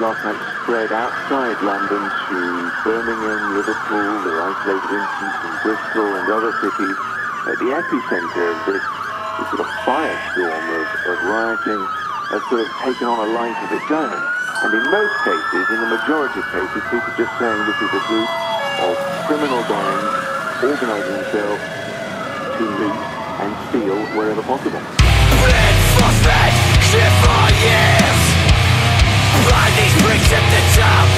last night spread outside London to Birmingham, Liverpool, the isolated incidents in Bristol and other cities. At the epicenter of this, this sort of firestorm of, of rioting has sort of taken on a life of its own. And in most cases, in the majority of cases, people are just saying this is a group of criminal gangs organizing themselves to loot and steal wherever possible. For years These bricks at the top.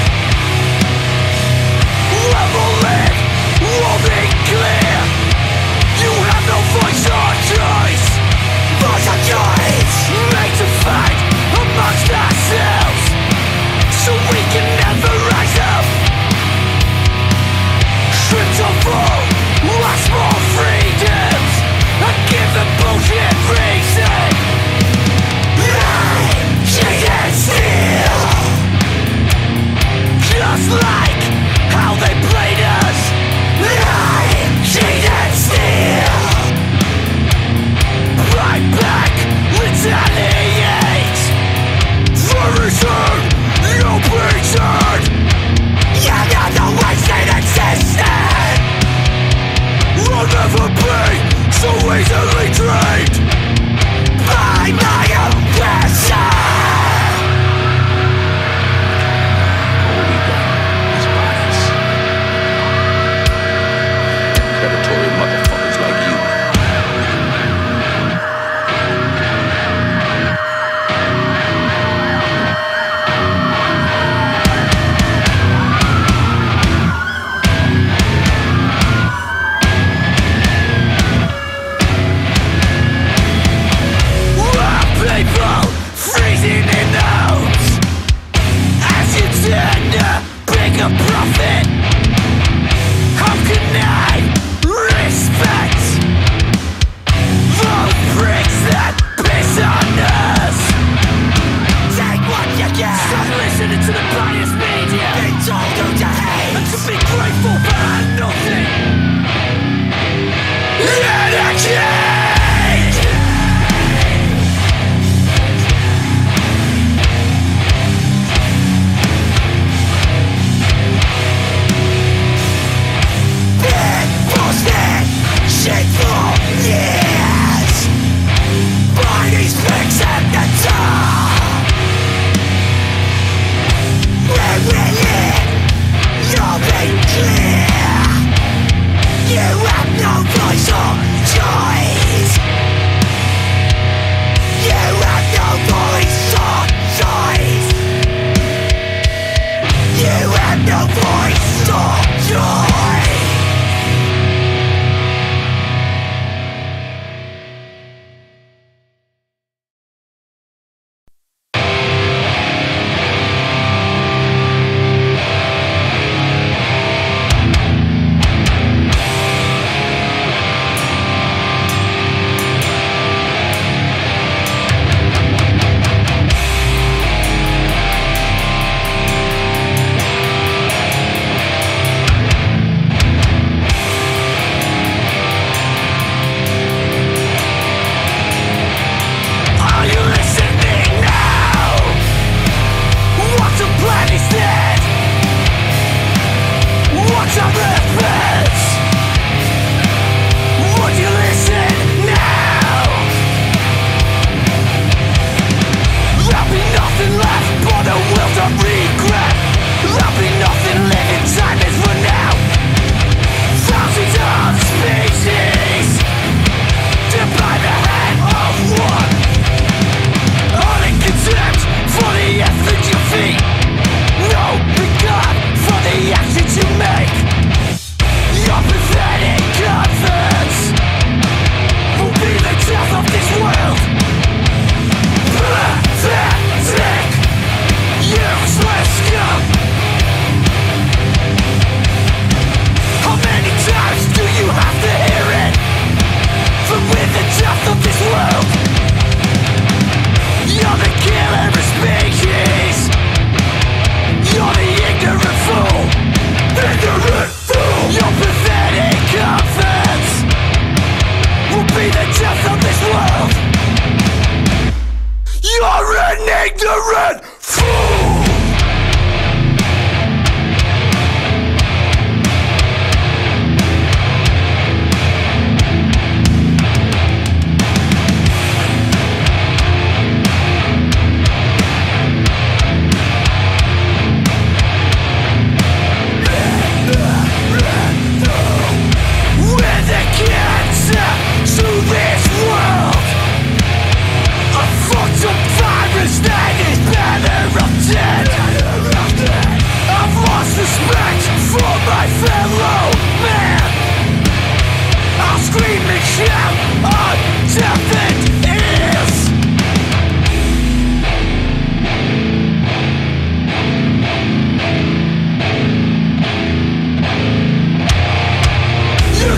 Will live, will be clear. You have no voice or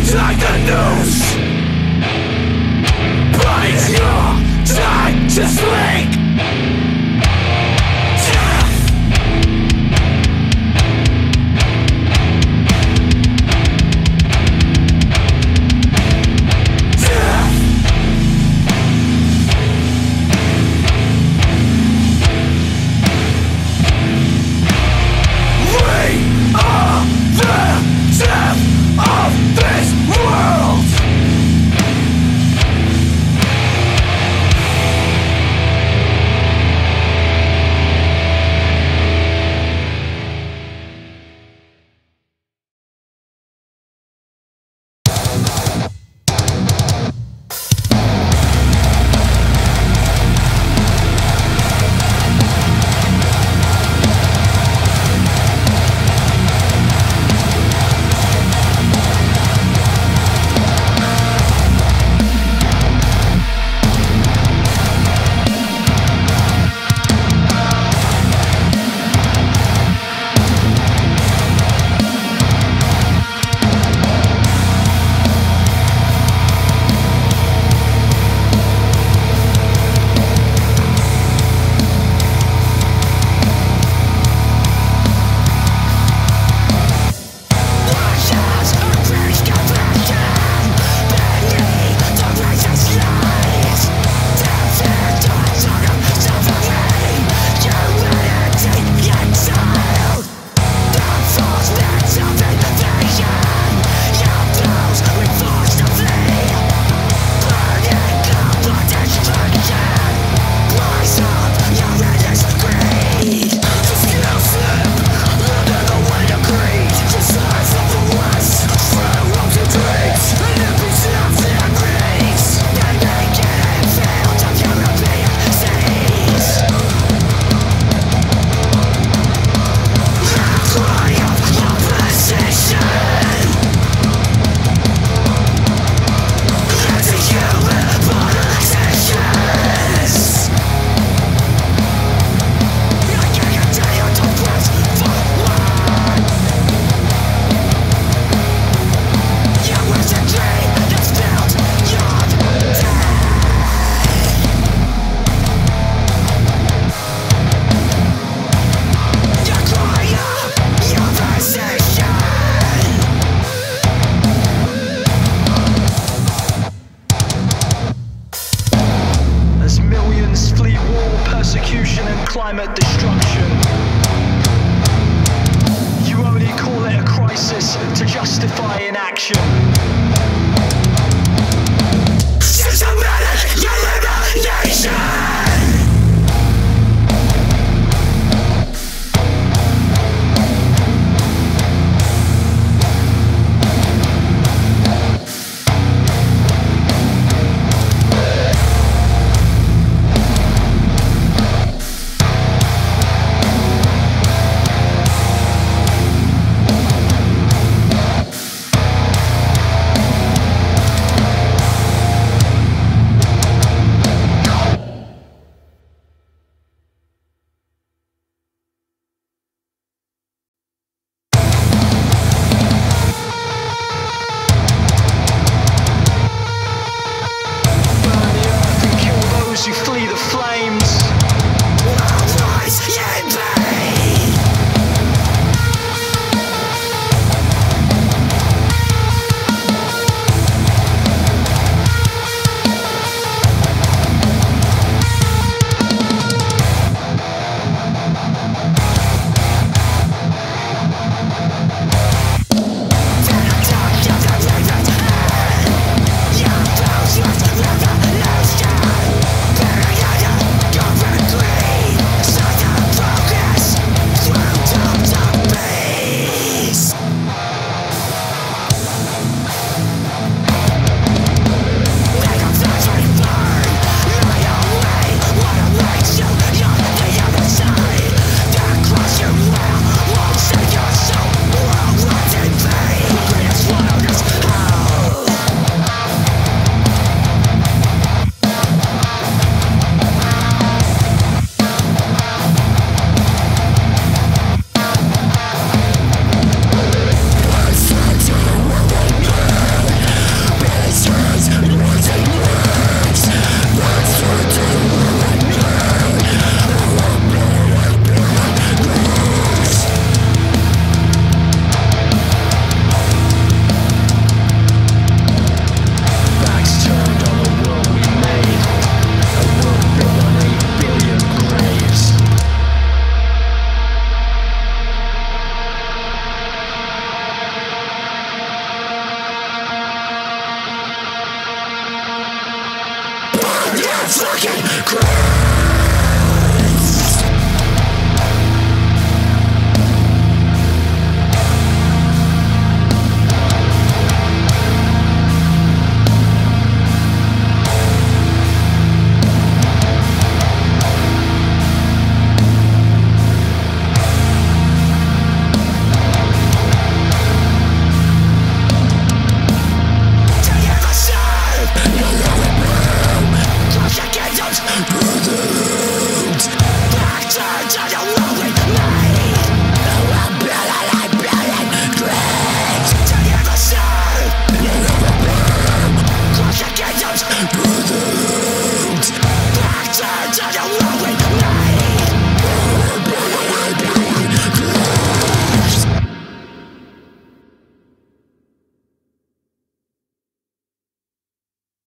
It's like the news But it's your time to speak